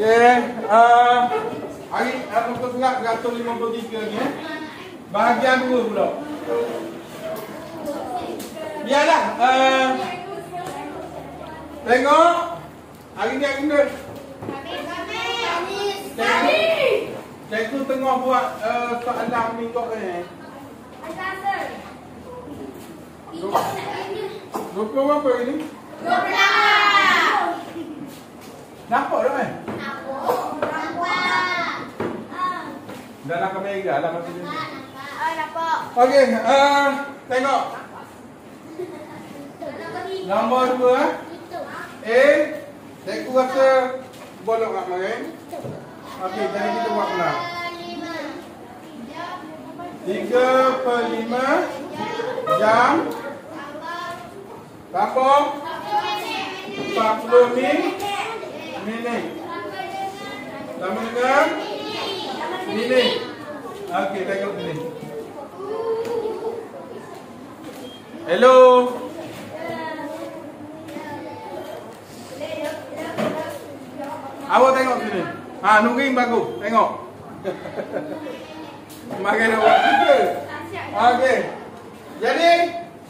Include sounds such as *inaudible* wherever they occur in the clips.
Okey. Uh, hari uh, muka surat 153 lagi. Eh. Bahagian dua pula. Biarlah. Uh, tengok. Hari ni hari ni. Cikgu tengah buat uh, soalan minggu ni. Dua berapa ini? Nampak tak Dalam kamera lah masa ni. Okey, uh, tengok. Nombor dua. A. Cikgu rasa bolok kat main. Okey, jadi kita buat pula. Tiga per lima jam. Berapa? Empat puluh minit. Minit. Sama dengan? Minit. Okey, tengok sini. Hello. Awak tengok sini. Ha, Nurin bagus. Tengok. *laughs* Makan nak buat kita. Okey. Jadi,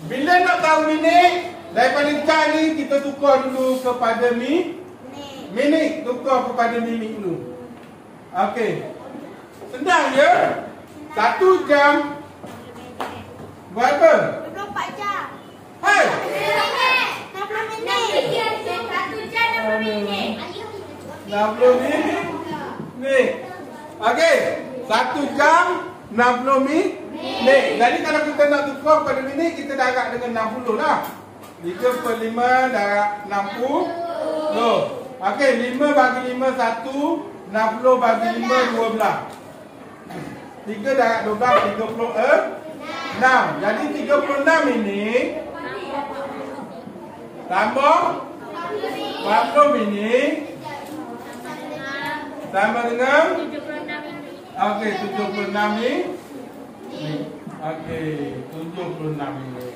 bila nak tahu minit, daripada car ni kita tukar dulu kepada mi. Minit tukar kepada minit dulu. Okey. Senang je. Satu jam. Berapa? 24 jam. Hai. 60 minit. 1 jam 60 minit. 60 minit. Ni. Okey. Satu jam 60 minit. Ni. Jadi kalau kita nak tukar pada minit, kita darab dengan 60 lah. 3 per 5 darab 60. Loh. Okey, 5 bagi 5 1. 60 bagi 5 12. 3 darab 12 30 eh? 6. Jadi 36 ini tambah 40 minit sama dengan okey 76 ni. Okey, 76 ni.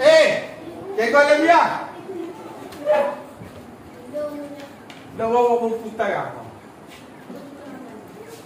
Eh, cikgu Olivia. Dah bawa buku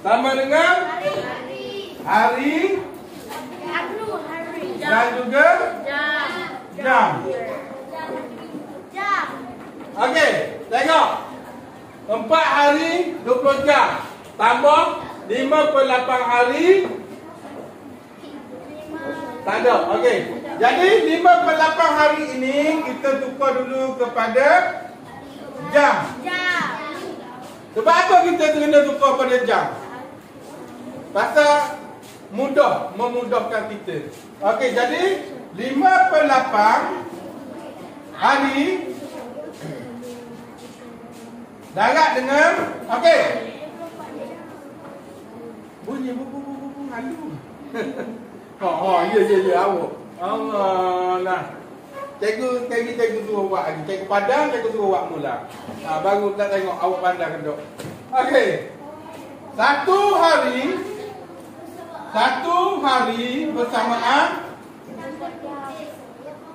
Tambah dengan Hari Dan juga Jam Okey, tengok. Empat hari, 20 jam. Tambah 5 per 8 hari. Tak ada. Okey. Jadi 5 per 8 hari ini kita tukar dulu kepada jam. Sebab apa kita kena tukar pada jam? Pasal mudah memudahkan kita. Okey, jadi 5 per 8 hari Darat dengan Okey. Bunyi bu bu bu bu Halu Oh, *laughs* oh, ya, ya, ya, awak. Allah lah Cikgu, cikgu, cikgu suruh buat lagi. Cikgu padang, cikgu suruh buat mula. Ha, Baru kita tengok awak pandang kedok Okey. Satu hari Satu hari bersamaan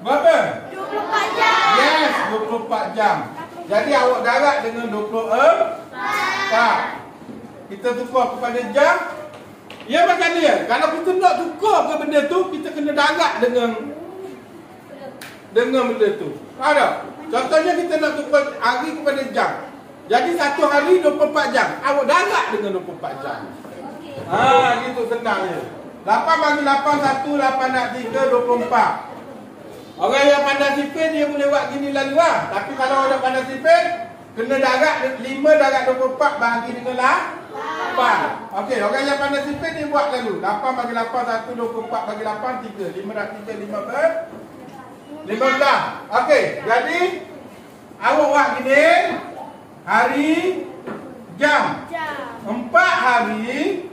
Berapa? 24 jam. Yes, 24 jam jadi awak darat dengan 24 tak. Kita tukar kepada jam. Ya macam ni ya. Kalau kita nak tukar ke benda tu, kita kena darat dengan dengan benda tu. Ada. Contohnya kita nak tukar hari kepada jam. Jadi satu hari 24 jam. Awak darat dengan 24 jam. Ha, gitu senang je. 8 bagi 8, 1, 8 nak 3, 24. Orang yang pandai sipir dia boleh buat gini lalu lah. Tapi kalau orang pandai sipir, kena darat 5 darat 24 bagi dengan lah. 8. Okey, orang yang pandai sipir dia buat lalu. 8 bagi 8, 1, 24 bagi 8, 3. 5 dah 3, 5 ber. 15. Okey, jadi awak buat gini. hari, jam. Jam. Empat hari,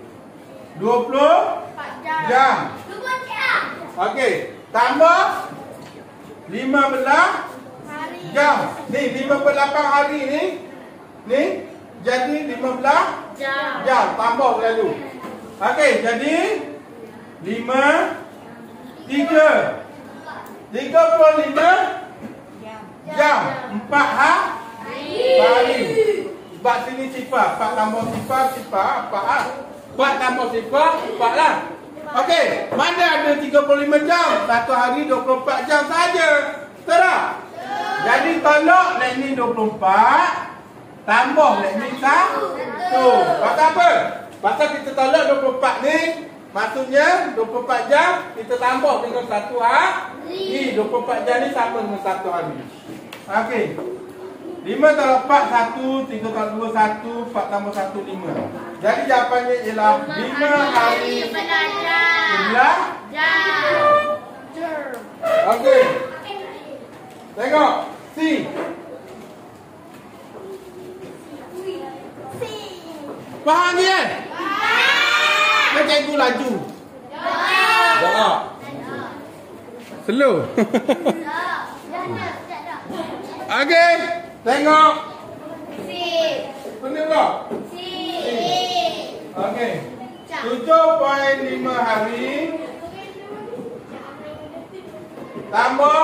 dua puluh Empat jam. jam. Dua jam. Okey, tambah lima belas Hari. jam. Ni lima puluh lapan hari ni. Ni jadi lima belas Jam. jam. Tambah lalu. Okey, jadi lima tiga. Tiga puluh lima jam. Empat hari. Hari. Sebab sini sifar. Empat tambah sifar, sifar. Empat lah. Empat tambah sifar, empat lah. Okey. Mana ada 35 jam? Satu hari 24 jam saja. Tak? Jadi tolak lek ni 24. Tambah lek ni satu. Pasal apa? Pasal kita tolak 24 ni. Maksudnya 24 jam kita tambah dengan satu hari. 24 jam ni sama dengan satu hari. Okey. 5 tambah 4, 1, 3 tambah 2, 1, 4 tambah 1, 5. Jadi jawapannya ialah 5 hari belajar. sebelah. Jam. Okey. Tengok. C. Faham ni kan? Kan cikgu laju. Doa. Slow. *laughs* Okey. Tengok. Si. Benar tak? Si. Okey. 7.5 hari tambah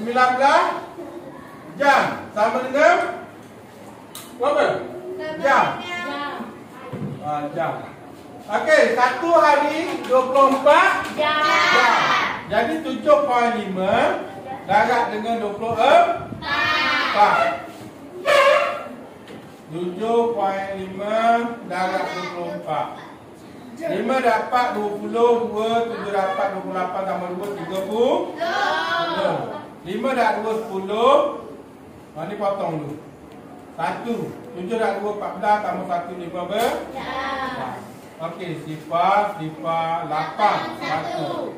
19 jam sama dengan berapa? Jam. Ah, jam. Okey, satu hari 24 Jam. jam. Jadi 7.5 darab dengan 24. 7.5 darab 24. 5 dapat 20, 2, 7 dapat 28 tambah 2, 30. 5 dah 2, 10. Ha, ni potong dulu. 1. 7 dah 2, 14 tambah 1, 5 ber. Okey, sifar, sifar, 8. 1.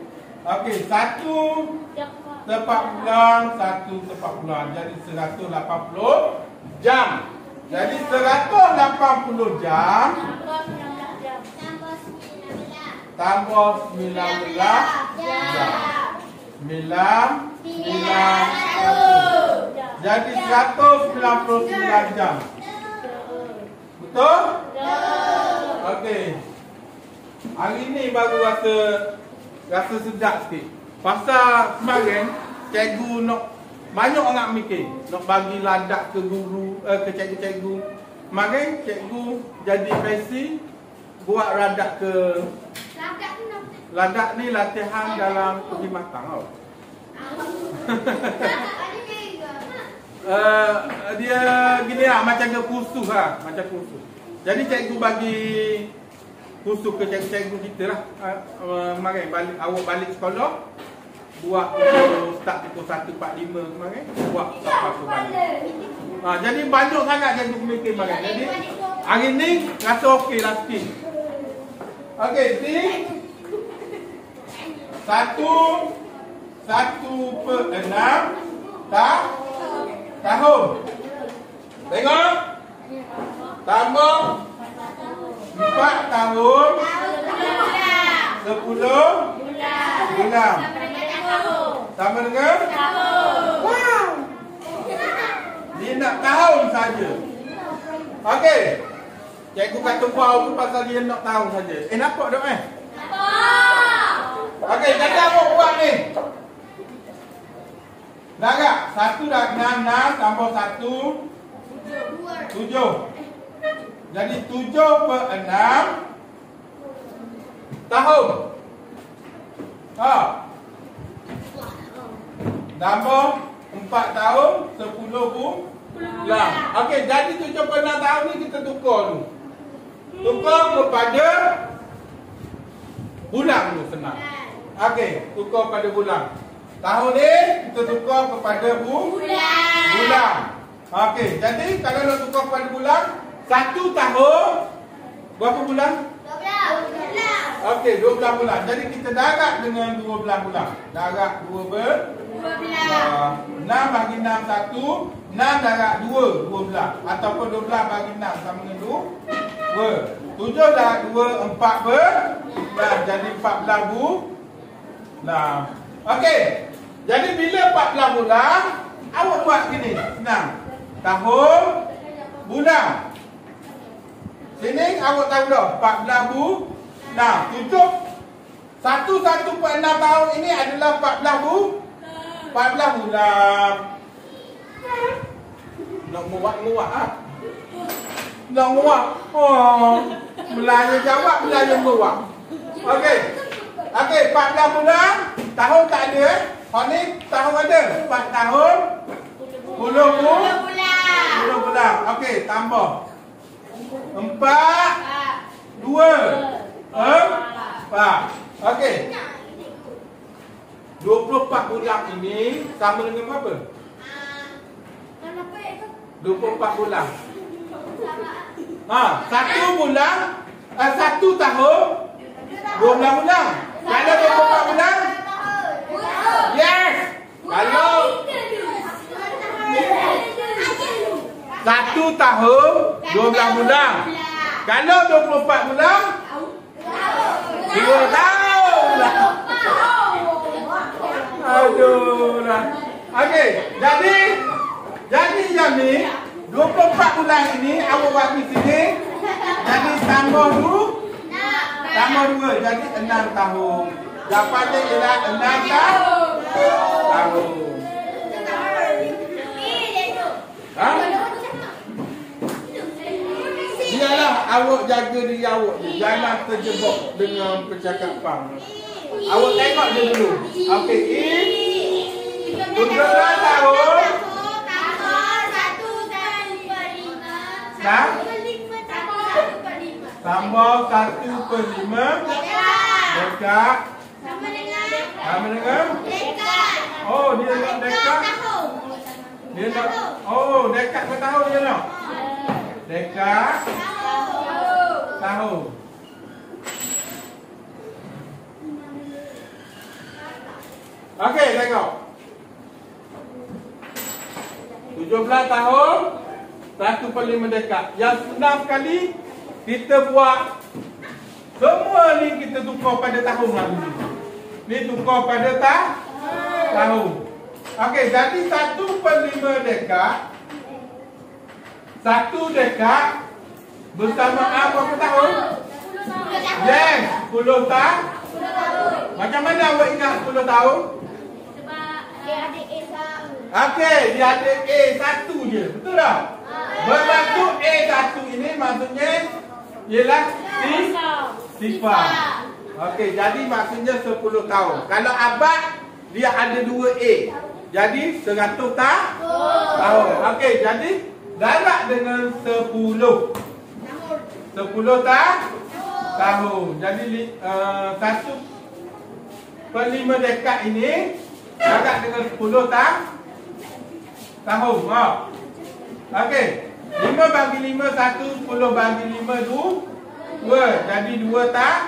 Okey, 1 tepat bulan, 1 tepat bulan. Jadi 180 jam. Jadi 180 jam tambah 19 jam. 9 9 Jadi 199 jam. Betul? Okey. Hari ni baru rasa rasa sedap sikit. Pasal kemarin cikgu nak banyak orang mikir nak bagi ladak ke guru eh, ke cikgu-cikgu. Kemarin cikgu jadi PC buat ladak ke ladak ni latihan dalam perkhidmatan tau. *laughs* Uh, *laughs* dia gini lah macam ke kursus lah macam kursus. Jadi cikgu bagi kursus ke cikgu-cikgu kita lah. Uh, uh, kemarin balik awak balik sekolah buat pukul start pukul 1.45 kemarin buat sampai pukul. Ha, jadi banyak sangat cikgu mikir kemarin. Jadi hari ni rasa okey lah sikit. Okey, si satu satu per enam tak tahun. Tengok. Tambah empat tahun sepuluh bulan. Sama dengan? Wow. Dia nak tahun saja. Okey. Cikgu kata wow tu pasal dia nak tahun saja. Eh nampak tak eh? Okey, jadi apa buat ni? Dah tak? Satu dah enam, enam tambah satu Tujuh Jadi tujuh per enam Tahun Ha Nombor 4 tahun 10 bulan. bulan. Okey, jadi 7.6 tahun ni kita tukar tu. Tukar kepada bulan tu senang. Okey, tukar pada bulan. Tahun ni kita tukar kepada bu bulan. Bulan. Okey, jadi kalau nak tukar kepada bulan, satu tahun berapa bulan? 12 bulan. Okey, 12 bulan. Jadi kita darab dengan 12 bulan. Darab 12 bulan. 6 bagi 6 1 6 darab 2 12 Ataupun 12 bagi 6 sama dengan 2 2 7 darab 2 4 ber. Dan jadi 14 6 Okey. Jadi bila 14 bulan Awak buat gini. 6 Tahun Bulan. Sini awak tahu dah. 14 bu. 6 7 1 1.6 tahun ini adalah 14 bu. 14 bulan nak muak-muak ah. Nak muak. Oh. Melayu jawab, Melayu muak. Okey. Okey, 14 bulan. Tahun tak ada eh. Hak ni tahun ada. 4 tahun. 10 bulan. 10 bulan. Okey, tambah. 4 2 4. Okey. 24 bulan ini sama dengan berapa? 24 bulan. Ha, satu bulan, eh, satu tahun, 12 bulan. Kalau 24 bulan, yes. Kalau satu tahun, 12 bulan. Kalau 24 bulan, dua tahun lah. Aduh lah. Okey, jadi jadi yang ni 24 bulan ini awak buat di sini. Jadi tambah dulu. Tambah dua jadi 6 tahun. Jawapannya ialah 6 tahun. Tahun. Ha? Biarlah awak jaga diri awak je. Jangan terjebak dengan percakapan. Awak tengok dia dulu. Okey, in. Tujuh belas tahun. Tambah satu per lima. Dekat. Sama dengan? Oh, dia nak dekat. Dia nak. Oh, dekat per tahun dia nak. Dekat. Tahun. Okey, tengok. 17 tahun Satu lima dekat Yang senang sekali Kita buat Semua ni kita tukar pada tahun lagi Ni tukar pada ta tahun Okey, jadi satu per lima dekat Satu dekat Bersamaan berapa tahun? Yes, 10 tahun Macam mana awak ingat 10 tahun? Okey, dia ada A satu je. Betul tak? Bermaksud A satu ini maksudnya ialah si sifat. Okey, jadi maksudnya 10 tahun. Kalau abad dia ada 2 A. Jadi 100 ta? tahun. Okey, jadi darab dengan 10. 10 ta? tahun. Jadi uh, satu per lima dekat ini darab dengan 10 ta? Tahun. Ha. Okey. 5 bagi 5 1 10 bagi 5 2 2. Jadi 2 tak?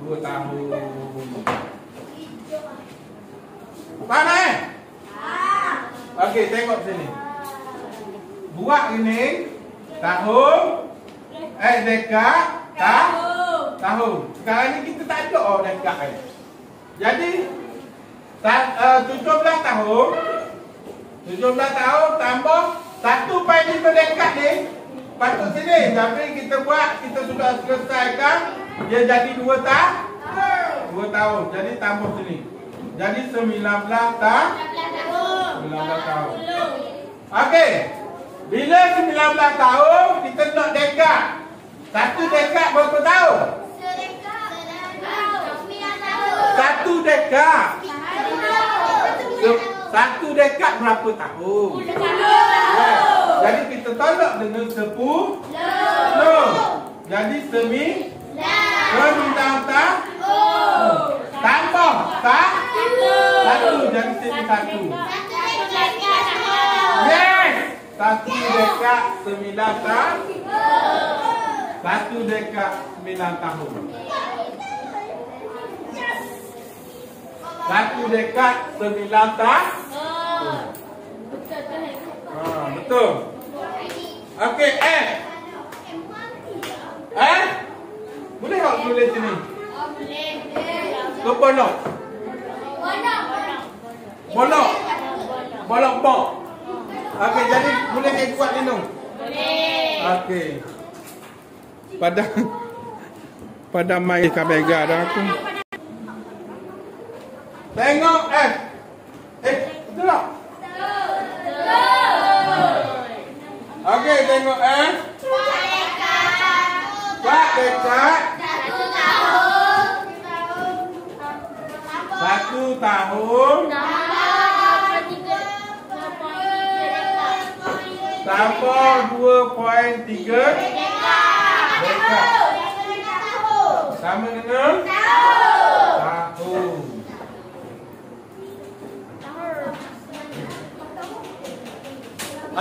2 tahun. Faham eh? Okey, tengok sini. Buat ini tahun eh dekat tak? Tahun. Sekarang ni kita tak ada oh dekat eh. Jadi uh, 17 tahun 17 tahun tambah. 1 pai 5 dekat ni Patut sini. Tapi kita buat Kita sudah selesaikan. Dia jadi 2 tahun 2 tahun. Jadi tambah sini. Jadi 19 tahun 19 tahun. Okey. Bila 19 tahun Kita nak dekat. Satu dekat berapa tahun? Satu dekat. Satu dekat berapa tahun? Ya. Jadi kita tolak dengan sepuluh. Jadi semi. Sembilan tak? Tambah tak? Satu jadi semi satu. Yes. Satu dekat sembilan tak? Satu dekat sembilan tahun. Satu dekat sembilan tahun. Betul tu. Ha, betul. Okey, eh. Eh? Boleh tak tulis sini? Boleh. Bolok? Bolok. Bolok. Bolok bok. Okey, jadi boleh saya buat ni. Boleh. Okey. Pada pada mai kabega dah aku. Tengok eh. Eh, betul tak? Okey, tengok eh. Pak dekat satu tahun tambah 2.3 dekat sama dengan tahun.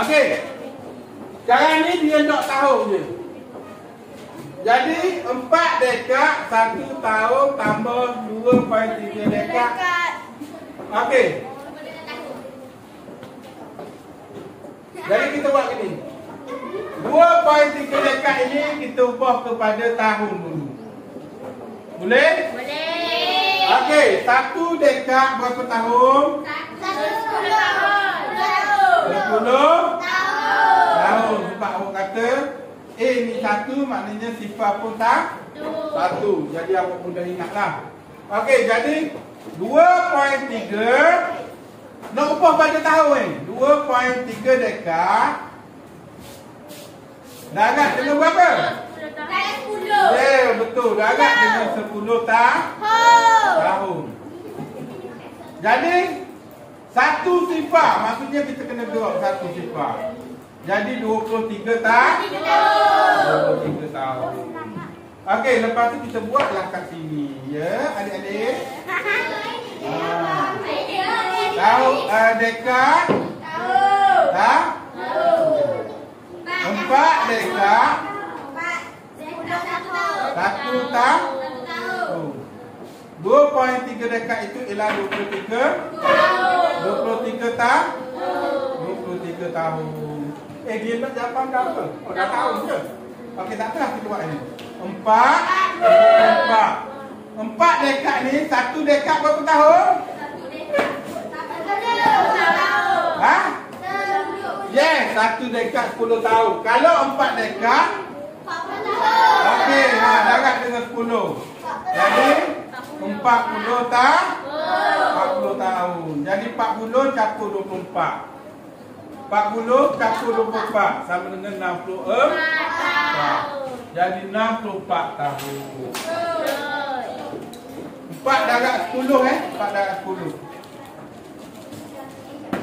Okey. Sekarang ni dia nak tahun je. Jadi empat dekat satu tahun tambah 2.3 dekat. Okey. Jadi kita buat gini. 2.3 dekat ini kita ubah kepada tahun dulu. Boleh? Okey, satu dekat berapa tahun? 10 tahun. Sebab awak kata A ni satu maknanya sifar pun tak satu. Jadi awak mudah ingatlah. Okey, jadi 2.3 nak ubah pada tahun ni. 2.3 dekat Darat dengan berapa? Ya, yeah, betul. Darat dengan 10 tak? tahun. Jadi satu sifar maksudnya kita kena drop satu sifar. Jadi 23 tak? 23 tahun. Okey, lepas tu kita buatlah kat sini ya, adik-adik. Ah. Tahu uh, dekat? Tak? Empat dekat? Satu tak? Oh. 2.3 dekat itu ialah 23 23 tak? 23 tahun Eh dia nak jawapan dah apa? Oh dah tahu je Okey tak apalah kita buat ni Empat Empat Empat dekat ni Satu dekat berapa tahun? Ha? Yes, satu dekat 10 tahun Kalau empat dekat Okey, ha, darat dengan 10 Jadi 40 tak? 40 tahun. Jadi 40 campur 24. 40 campur 24 sama dengan 64. Jadi 64 tahun. 4 darat 10 eh? 4 darat 10.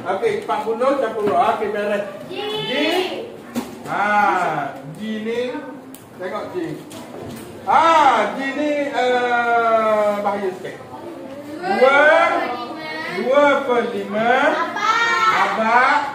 Okey, 40 campur 2. Okey, beres. G. Ha, G ni tengok G. Ah, G ni uh, bahaya sikit. Dua, dua per lima, abad,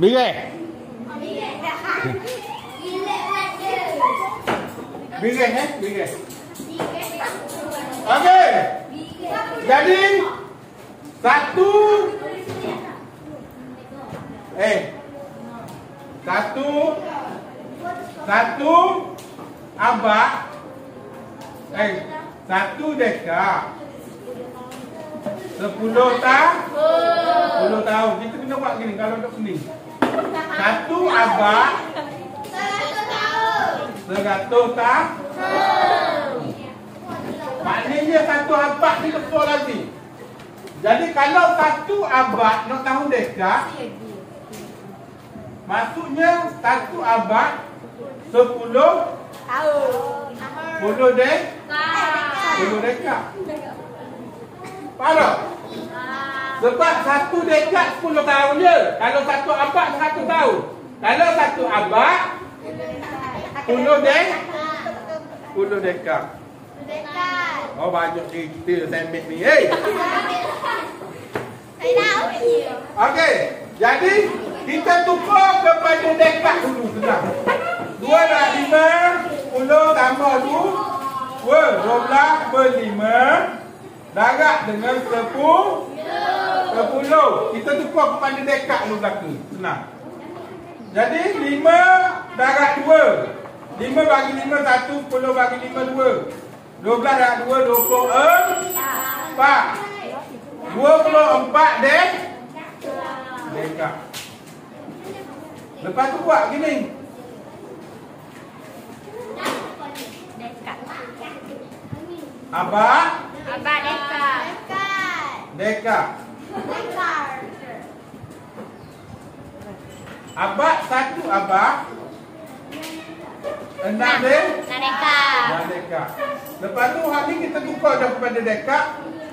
Birai. Birai eh? Birai. Okey. Jadi satu. Eh satu. Satu. Abad eh satu dekad sepuluh tahun sepuluh tahun. Kita kena buat gini. Kalau duduk sini satu abad seratus tahun. Maknanya satu abad ni betul lagi. Jadi kalau satu abad nak tahu dekad Maksudnya satu abad sepuluh Sepuluh dek? Sepuluh dekat Faham tak? Sebab satu dekad 10 tahun je. Kalau satu abad 100 tahun. Kalau satu abad 10 dek 10 dekad. Dekat. Oh banyak cerita sembek ni. Hey. Saya tahu je. Okey. Jadi kita tukar kepada dekad dulu senang. Dua dah lima, puluh tambah dua, dua, dua belas berlima, darat dengan sepuluh, sepuluh. Kita tukar kepada dekad dulu belaka. Senang. Jadi lima darat dua. Lima bagi lima satu, sepuluh bagi lima dua. Dua belas darat dua, dua puluh empat. Dua puluh empat dek. Dekad. Lepas tu buat gini. Dekat. Abad, Abang dekat. Dekat. Dekat. Abad satu abad. Enam dek. Nak dekat. Dan dekad. Lepas tu hari kita tukar dah kepada dekad.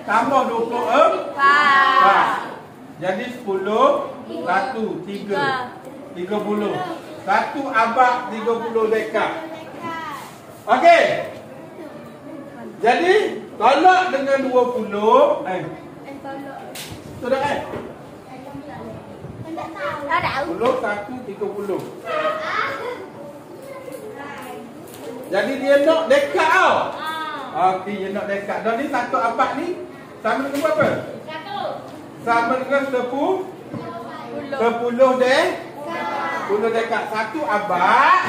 Tambah 24. Empat. Jadi 10, 1, 3, 30. Satu abad 30 dekad. Okey. Jadi, tolak dengan 20. Eh, sudah eh? Tak tahu. 10, 1, 30. Jadi dia nak dekat tau. Ah. Okey, dia nak dekat. Dan ni satu abad ni sama dengan berapa? Satu. Sama dengan 10, 10 dek. 10 dekat. Satu abad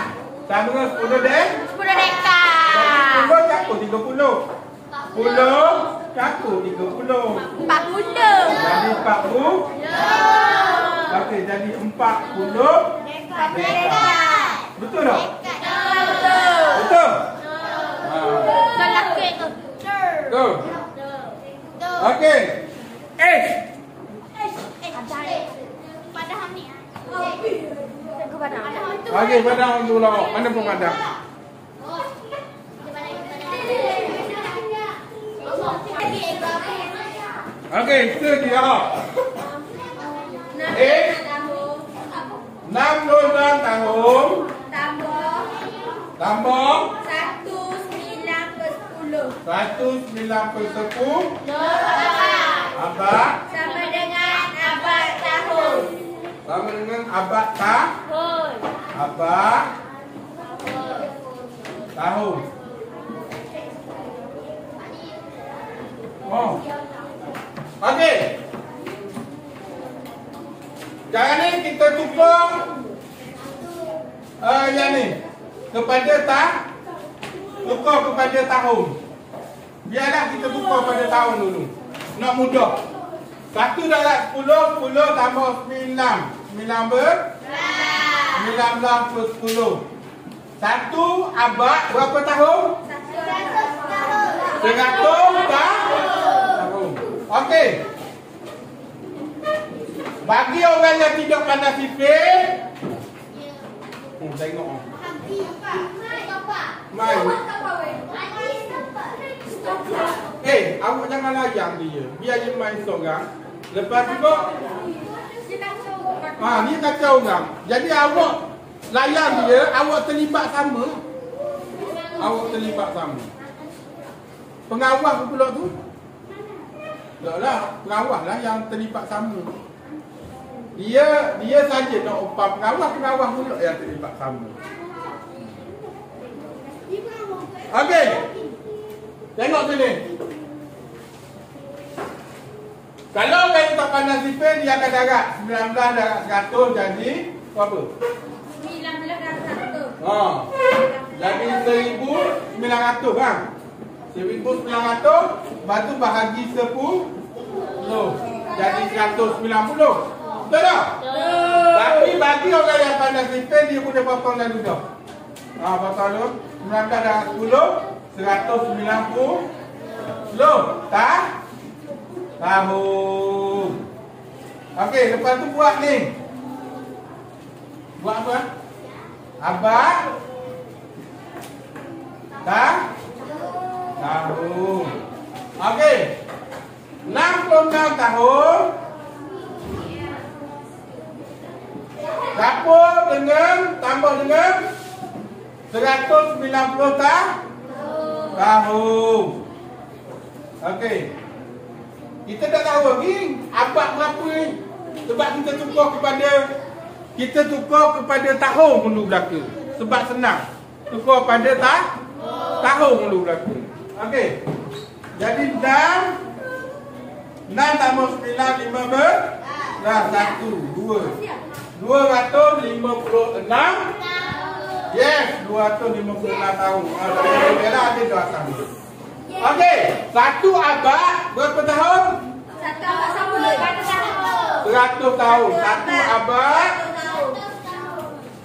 sama dengan 10 dek. Sepuluh dekat. Jadi 10 cakup 30. 10 cakup 30. Empat puluh. Jadi 40. Okey, jadi 40. Dekat. Dekat. Betul tak? Betul. Betul? Ha. Kalau kek tu. Betul. Okey. Eh, Padahal ni. Aku padahal. Okey, padang dulu. Mana pun padang. Okey, itu dia. Eh, 66 tahun tambah 19 per 10 abad. Sama dengan abad tahun. sama dengan abad. Tak abad. Tahun. Oh. Okey. Jangan ni kita tukar uh, yang ni kepada tak tukar kepada tahun. Biarlah kita tukar pada tahun dulu. Nak mudah. Satu darat 10, 10 tambah 9. 9 ber? 19 per 10. Satu abad berapa tahun? Seratus tahun. Okey. Bagi orang yang tidak pandai sifir, oh, tengok. Mai. Eh, awak jangan layang dia. Biar dia main seorang. Lepas tu kau, ha, ni kacau orang. Jadi awak layan dia, awak terlibat sama. Awak terlibat sama. Pengawas pula tu? Tak lah, pengawas lah yang terlibat sama. Dia dia saja nak upah pengawas, pengawas pula yang terlibat sama. Okey. Tengok sini. Kalau orang yang tak pandai sipil, dia akan darat 19 darat 100 jadi berapa? Ha. Jadi 1900 kan? 1900 batu bahagi 10 10 jadi 190. Betul tak? Tapi bagi orang yang pandai sipil dia boleh potong dan duduk. Ha, potong dulu. 19 darat 10 190 10 tak? Tahun. Okey, lepas tu buat ni. Buat apa? Abad. Tak? Tahun. Okey. 66 tahun. Dapur dengan tambah dengan 190 tahun. Tahun. Okey. Kita tak tahu lagi abad berapa ni. Sebab kita tukar kepada kita tukar kepada tahun dulu belaka. Sebab senang. Tukar pada ta tahun dulu belaka. Okey. Jadi 6 6 tambah 9 5 ber Dah 1 2 256 Yes 256 tahun. Ah, Dah ada ada dah tahun. Okey Satu abad Berapa tahun? Satu abad sama tahun. 100 tahun. Satu abad.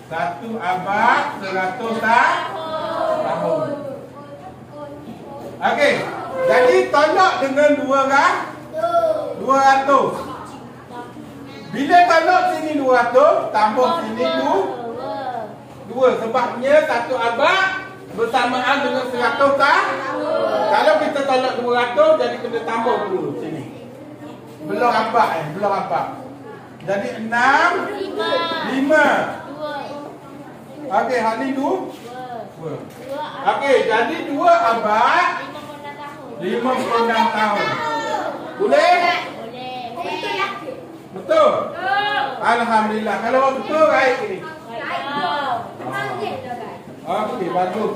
Satu abad 100 ta- tahun Okey. Jadi tolak dengan 200 200 Bila tolak sini 200 Tambah sini 2 Dua. Sebabnya satu abad bersamaan dengan 100 tahun. Kalau kita tolak 200 jadi kena tambah dulu sini. Belum abad eh, belum abad. Jadi 6 Lima. 5. Dua. Okey, hal ni 2. Dua. Dua. Dua Okey, jadi 2 abad lima puluh enam tahun. Boleh? Boleh. Betul? Betul. Alhamdulillah. Kalau betul, baik ini. Okey, bagus.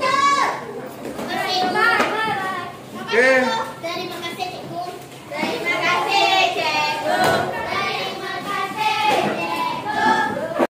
Okey. Terima kasih, Cikgu. Terima kasih, Cikgu.